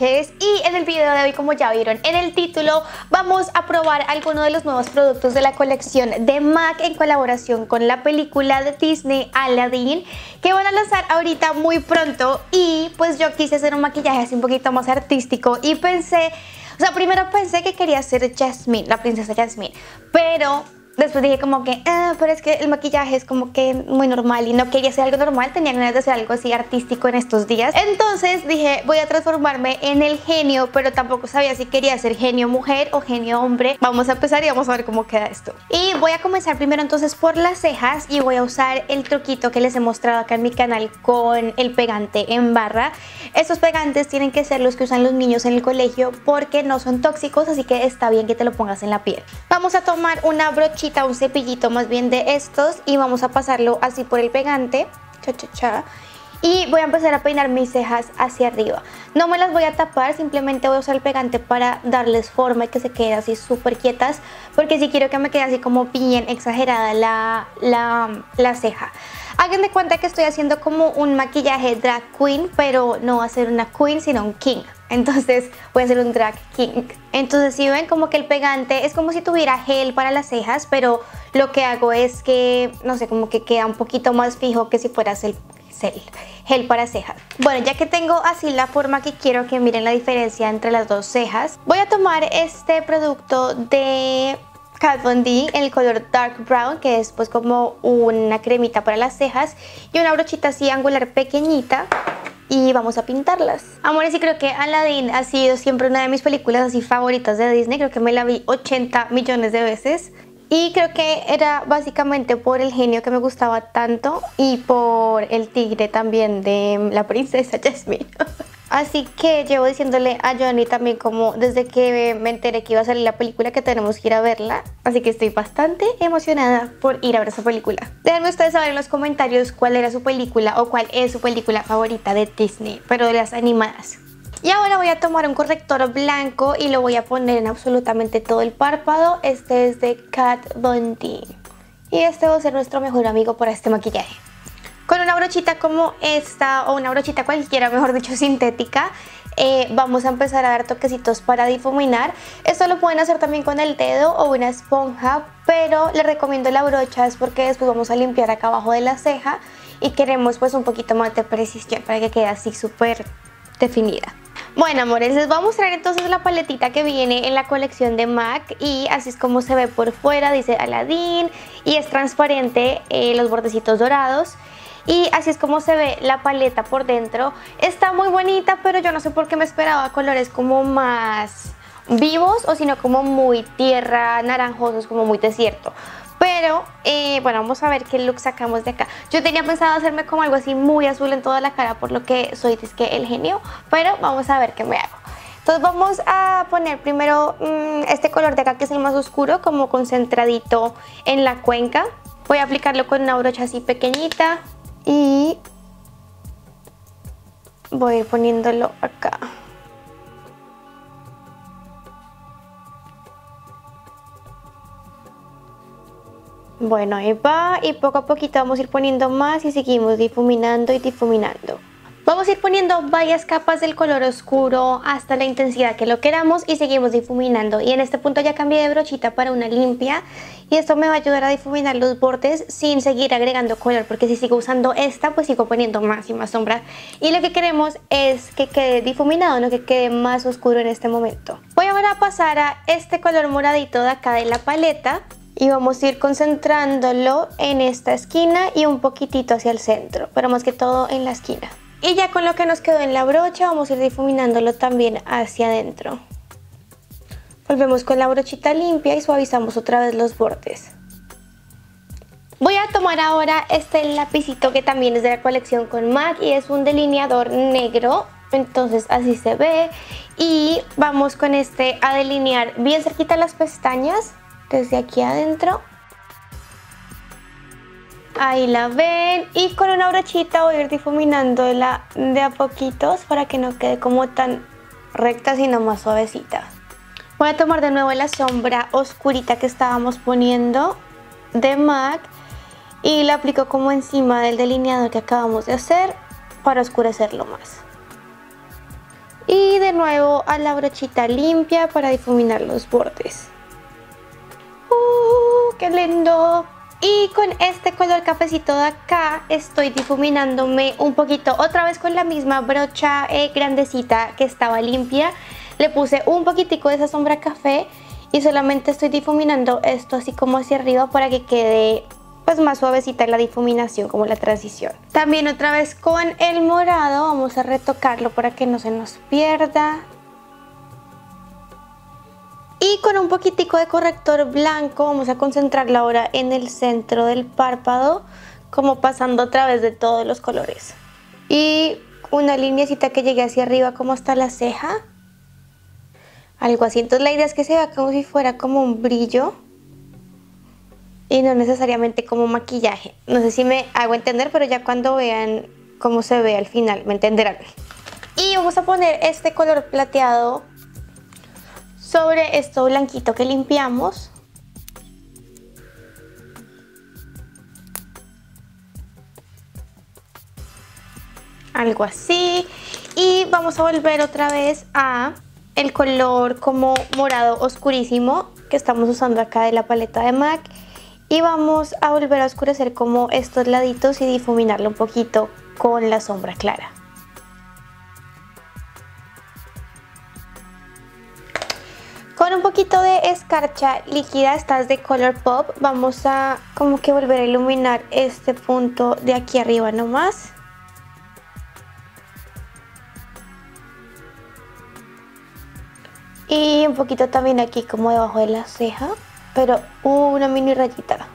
Y en el video de hoy como ya vieron en el título vamos a probar algunos de los nuevos productos de la colección de MAC en colaboración con la película de Disney Aladdin que van a lanzar ahorita muy pronto. Y pues yo quise hacer un maquillaje así un poquito más artístico y pensé, o sea primero pensé que quería ser Jasmine, la princesa Jasmine, pero Después dije como que, ah, pero es que el maquillaje es como que muy normal y no quería hacer algo normal, tenía ganas de hacer algo así artístico en estos días. Entonces dije, voy a transformarme en el genio, pero tampoco sabía si quería ser genio mujer o genio hombre. Vamos a empezar y vamos a ver cómo queda esto. Y voy a comenzar primero entonces por las cejas y voy a usar el truquito que les he mostrado acá en mi canal con el pegante en barra. Estos pegantes tienen que ser los que usan los niños en el colegio porque no son tóxicos, así que está bien que te lo pongas en la piel. Vamos a tomar una brocha un cepillito más bien de estos y vamos a pasarlo así por el pegante. Cha, cha, cha. Y voy a empezar a peinar mis cejas hacia arriba. No me las voy a tapar, simplemente voy a usar el pegante para darles forma y que se queden así súper quietas. Porque si quiero que me quede así como bien exagerada la, la, la ceja. Hagan de cuenta que estoy haciendo como un maquillaje drag queen, pero no va a ser una queen, sino un king. Entonces voy a hacer un drag king. Entonces si ven como que el pegante es como si tuviera gel para las cejas, pero lo que hago es que, no sé, como que queda un poquito más fijo que si fueras el gel para cejas. Bueno, ya que tengo así la forma que quiero que miren la diferencia entre las dos cejas, voy a tomar este producto de Kat Von D en el color Dark Brown, que es pues como una cremita para las cejas y una brochita así angular pequeñita y vamos a pintarlas. Amores, y creo que Aladdin ha sido siempre una de mis películas así favoritas de Disney. Creo que me la vi 80 millones de veces. Y creo que era básicamente por el genio que me gustaba tanto y por el tigre también de la princesa Jasmine. Así que llevo diciéndole a Johnny también como desde que me enteré que iba a salir la película que tenemos que ir a verla. Así que estoy bastante emocionada por ir a ver esa película. Déjenme ustedes saber en los comentarios cuál era su película o cuál es su película favorita de Disney, pero de las animadas. Y ahora voy a tomar un corrector blanco y lo voy a poner en absolutamente todo el párpado. Este es de Kat Von D. Y este va a ser nuestro mejor amigo para este maquillaje. Con una brochita como esta o una brochita cualquiera, mejor dicho sintética, eh, vamos a empezar a dar toquecitos para difuminar. Esto lo pueden hacer también con el dedo o una esponja, pero les recomiendo la brocha es porque después vamos a limpiar acá abajo de la ceja y queremos pues un poquito más de precisión para que quede así súper definida. Bueno amores, les voy a mostrar entonces la paletita que viene en la colección de MAC y así es como se ve por fuera, dice Aladdin y es transparente eh, los bordecitos dorados y así es como se ve la paleta por dentro. Está muy bonita, pero yo no sé por qué me esperaba colores como más vivos o sino como muy tierra, naranjosos, como muy desierto. Pero, eh, bueno, vamos a ver qué look sacamos de acá. Yo tenía pensado hacerme como algo así muy azul en toda la cara, por lo que soy disque el genio. Pero vamos a ver qué me hago. Entonces vamos a poner primero mm, este color de acá, que es el más oscuro, como concentradito en la cuenca. Voy a aplicarlo con una brocha así pequeñita y voy a ir poniéndolo acá. Bueno, ahí va y poco a poquito vamos a ir poniendo más y seguimos difuminando y difuminando. Vamos a ir poniendo varias capas del color oscuro hasta la intensidad que lo queramos y seguimos difuminando. Y en este punto ya cambié de brochita para una limpia y esto me va a ayudar a difuminar los bordes sin seguir agregando color porque si sigo usando esta pues sigo poniendo más y más sombra. Y lo que queremos es que quede difuminado, no que quede más oscuro en este momento. Voy ahora a pasar a este color moradito de acá de la paleta y vamos a ir concentrándolo en esta esquina y un poquitito hacia el centro, pero más que todo en la esquina. Y ya con lo que nos quedó en la brocha vamos a ir difuminándolo también hacia adentro. Volvemos con la brochita limpia y suavizamos otra vez los bordes. Voy a tomar ahora este lapicito que también es de la colección con MAC y es un delineador negro. Entonces así se ve. Y vamos con este a delinear bien cerquita las pestañas desde aquí adentro Ahí la ven y con una brochita voy a ir difuminándola de a poquitos para que no quede como tan recta sino más suavecita. Voy a tomar de nuevo la sombra oscurita que estábamos poniendo de MAC y la aplico como encima del delineador que acabamos de hacer para oscurecerlo más. Y de nuevo a la brochita limpia para difuminar los bordes. ¡Uh, qué lindo! Y con este color cafecito de acá estoy difuminándome un poquito otra vez con la misma brocha eh, grandecita que estaba limpia. Le puse un poquitico de esa sombra café y solamente estoy difuminando esto así como hacia arriba para que quede pues más suavecita la difuminación como la transición. También otra vez con el morado vamos a retocarlo para que no se nos pierda. Y con un poquitico de corrector blanco vamos a concentrarla ahora en el centro del párpado, como pasando a través de todos los colores. Y una linecita que llegue hacia arriba como hasta la ceja. Algo así. Entonces la idea es que se vea como si fuera como un brillo y no necesariamente como maquillaje. No sé si me hago entender, pero ya cuando vean cómo se ve al final me entenderán. Y vamos a poner este color plateado sobre esto blanquito que limpiamos. Algo así. Y vamos a volver otra vez a el color como morado oscurísimo que estamos usando acá de la paleta de MAC. Y vamos a volver a oscurecer como estos laditos y difuminarlo un poquito con la sombra clara. Con un poquito de escarcha líquida, estas de Color Pop, vamos a como que volver a iluminar este punto de aquí arriba nomás. Y un poquito también aquí como debajo de la ceja, pero una mini rayita.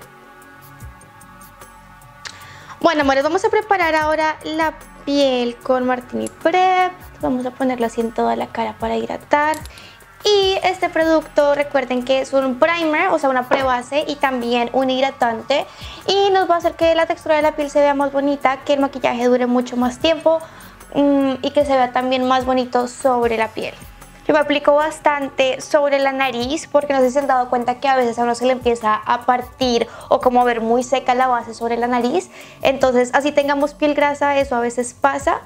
Bueno, amores, vamos a preparar ahora la piel con Martini Prep. Vamos a ponerla así en toda la cara para hidratar. Y este producto recuerden que es un primer, o sea una prebase y también un hidratante y nos va a hacer que la textura de la piel se vea más bonita, que el maquillaje dure mucho más tiempo mm, y que se vea también más bonito sobre la piel. Yo me aplico bastante sobre la nariz porque no sé si se han dado cuenta que a veces a uno se le empieza a partir o como ver muy seca la base sobre la nariz. Entonces así tengamos piel grasa, eso a veces pasa.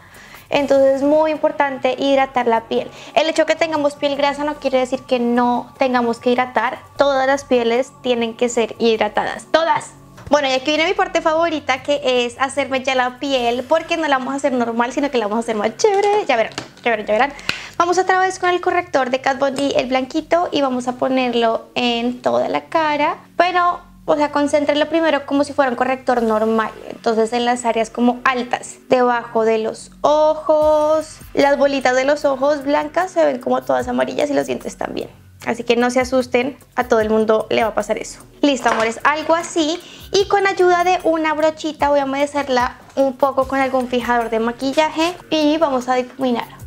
Entonces es muy importante hidratar la piel. El hecho que tengamos piel grasa no quiere decir que no tengamos que hidratar. Todas las pieles tienen que ser hidratadas. ¡Todas! Bueno, y aquí viene mi parte favorita que es hacerme ya la piel porque no la vamos a hacer normal, sino que la vamos a hacer más chévere. Ya verán, ya verán, ya verán. Vamos otra vez con el corrector de Kat Von D, el blanquito, y vamos a ponerlo en toda la cara. Pero o sea, concéntrenlo primero como si fuera un corrector normal. Entonces en las áreas como altas, debajo de los ojos, las bolitas de los ojos blancas se ven como todas amarillas y los dientes también. Así que no se asusten, a todo el mundo le va a pasar eso. Listo, amores, algo así. Y con ayuda de una brochita voy a humedecerla un poco con algún fijador de maquillaje y vamos a difuminar.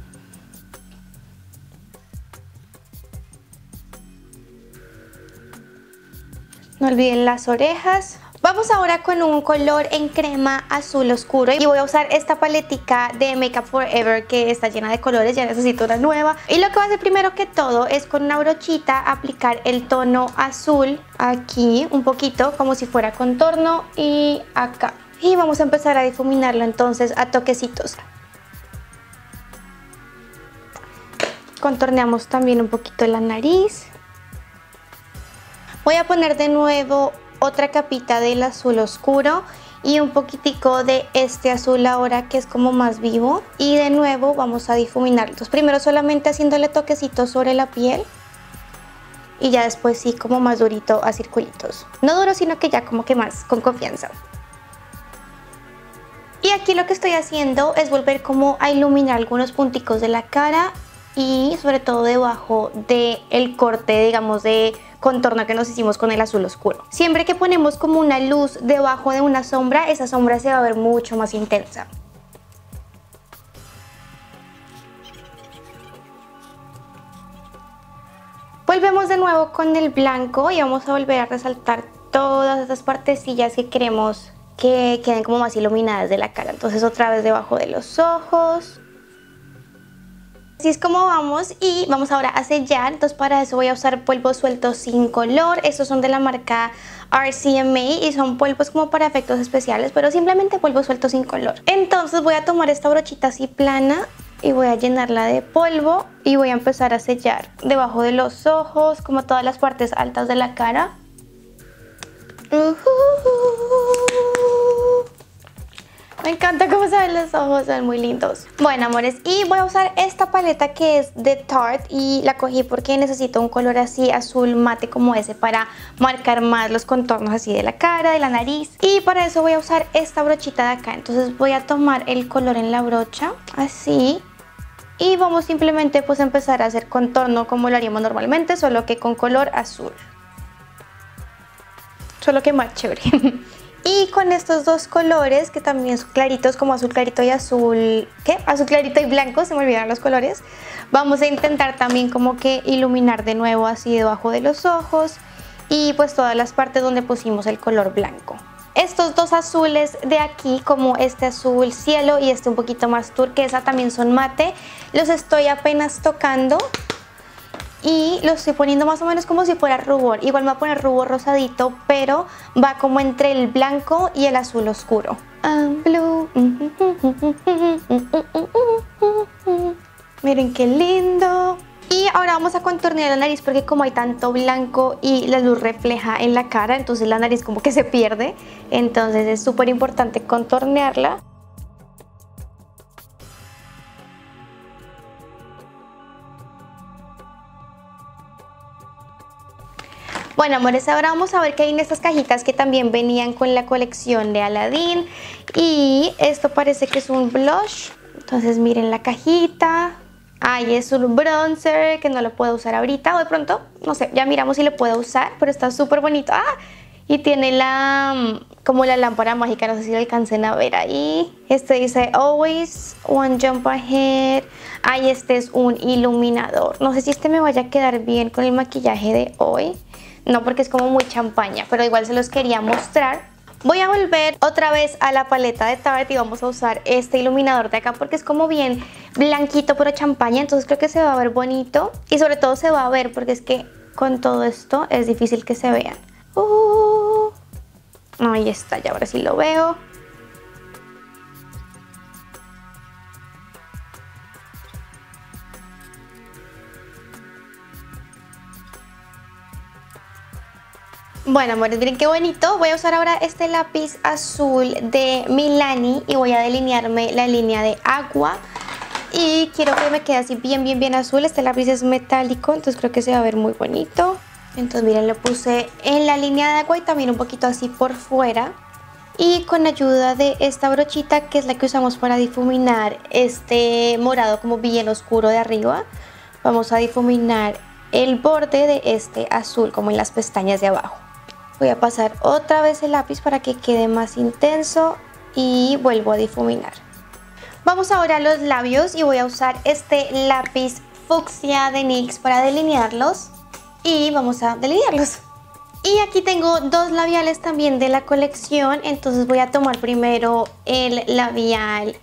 No olviden las orejas. Vamos ahora con un color en crema azul oscuro y voy a usar esta paletica de Makeup Forever que está llena de colores, ya necesito una nueva. Y lo que voy a hacer primero que todo es con una brochita aplicar el tono azul aquí un poquito como si fuera contorno y acá. Y vamos a empezar a difuminarlo entonces a toquecitos. Contorneamos también un poquito la nariz. Voy a poner de nuevo otra capita del azul oscuro y un poquitico de este azul ahora que es como más vivo y de nuevo vamos a difuminar. Entonces primero solamente haciéndole toquecitos sobre la piel y ya después sí como más durito a circulitos. No duro sino que ya como que más con confianza. Y aquí lo que estoy haciendo es volver como a iluminar algunos punticos de la cara y sobre todo debajo del el corte digamos de contorno que nos hicimos con el azul oscuro. Siempre que ponemos como una luz debajo de una sombra, esa sombra se va a ver mucho más intensa. Volvemos de nuevo con el blanco y vamos a volver a resaltar todas esas partecillas que queremos que queden como más iluminadas de la cara. Entonces otra vez debajo de los ojos, Así es como vamos y vamos ahora a sellar, entonces para eso voy a usar polvos sueltos sin color, estos son de la marca RCMA y son polvos como para efectos especiales, pero simplemente polvos sueltos sin color. Entonces voy a tomar esta brochita así plana y voy a llenarla de polvo y voy a empezar a sellar debajo de los ojos, como todas las partes altas de la cara. Me encanta cómo se ven los ojos, son muy lindos. Bueno, amores, y voy a usar esta paleta que es de Tarte y la cogí porque necesito un color así azul mate como ese para marcar más los contornos así de la cara, de la nariz. Y para eso voy a usar esta brochita de acá. Entonces voy a tomar el color en la brocha, así. Y vamos simplemente pues a empezar a hacer contorno como lo haríamos normalmente, solo que con color azul. Solo que más chévere. Y con estos dos colores, que también son claritos, como azul clarito y azul... ¿Qué? Azul clarito y blanco, se me olvidaron los colores. Vamos a intentar también como que iluminar de nuevo así debajo de los ojos. Y pues todas las partes donde pusimos el color blanco. Estos dos azules de aquí, como este azul cielo y este un poquito más turquesa, también son mate. Los estoy apenas tocando y lo estoy poniendo más o menos como si fuera rubor. Igual me voy a poner rubor rosadito, pero va como entre el blanco y el azul oscuro. Miren qué lindo. Y ahora vamos a contornear la nariz porque como hay tanto blanco y la luz refleja en la cara, entonces la nariz como que se pierde. Entonces es súper importante contornearla. Bueno, amores, ahora vamos a ver qué hay en estas cajitas que también venían con la colección de Aladdin. Y esto parece que es un blush. Entonces miren la cajita. Ahí es un bronzer que no lo puedo usar ahorita o de pronto, no sé, ya miramos si lo puedo usar, pero está súper bonito. ¡Ah! Y tiene la, mm, como la lámpara mágica, no sé si lo alcancen a ver ahí. Este dice Always One Jump Ahead. Ahí este es un iluminador. No sé si este me vaya a quedar bien con el maquillaje de hoy. No porque es como muy champaña, pero igual se los quería mostrar. Voy a volver otra vez a la paleta de Tarte y vamos a usar este iluminador de acá porque es como bien blanquito pero champaña, entonces creo que se va a ver bonito y sobre todo se va a ver porque es que con todo esto es difícil que se vean. Uh, ahí está, ya ahora sí lo veo. Bueno, amores, miren qué bonito. Voy a usar ahora este lápiz azul de Milani y voy a delinearme la línea de agua. Y quiero que me quede así bien, bien, bien azul. Este lápiz es metálico, entonces creo que se va a ver muy bonito. Entonces miren, lo puse en la línea de agua y también un poquito así por fuera. Y con ayuda de esta brochita, que es la que usamos para difuminar este morado como bien oscuro de arriba, vamos a difuminar el borde de este azul como en las pestañas de abajo. Voy a pasar otra vez el lápiz para que quede más intenso y vuelvo a difuminar. Vamos ahora a los labios y voy a usar este lápiz fucsia de NYX para delinearlos y vamos a delinearlos. Y aquí tengo dos labiales también de la colección, entonces voy a tomar primero el labial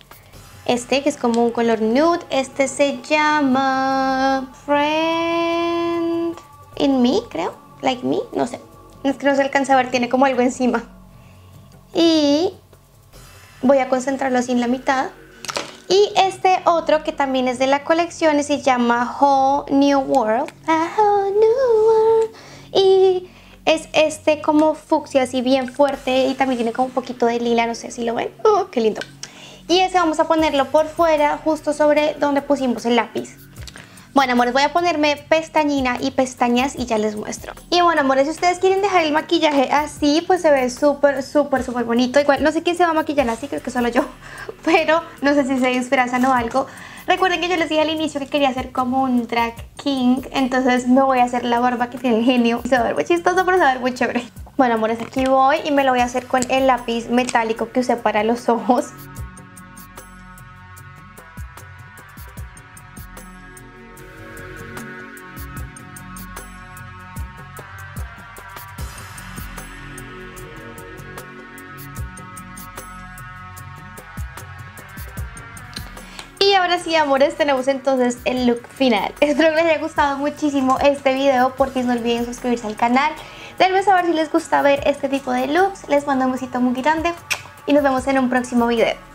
este que es como un color nude. Este se llama Friend in Me, creo. Like Me, no sé. Es que no se alcanza a ver, tiene como algo encima. Y voy a concentrarlo así en la mitad. Y este otro que también es de la colección se llama Whole New World. Whole new world. Y es este como fucsia así bien fuerte y también tiene como un poquito de lila, no sé si lo ven. Oh, qué lindo! Y ese vamos a ponerlo por fuera justo sobre donde pusimos el lápiz. Bueno, amores, voy a ponerme pestañina y pestañas y ya les muestro. Y bueno, amores, si ustedes quieren dejar el maquillaje así, pues se ve súper, súper, súper bonito. Igual, no sé quién se va a maquillar así, creo que solo yo. Pero no sé si se disfrazan o algo. Recuerden que yo les dije al inicio que quería hacer como un drag king, entonces me voy a hacer la barba que tiene el genio. Se va a ver muy chistoso, pero se va a ver muy chévere. Bueno, amores, aquí voy y me lo voy a hacer con el lápiz metálico que usé para los ojos. Ahora amores, tenemos entonces el look final. Espero que les haya gustado muchísimo este video, porque no olviden suscribirse al canal. Denme saber si les gusta ver este tipo de looks. Les mando un besito muy grande y nos vemos en un próximo video.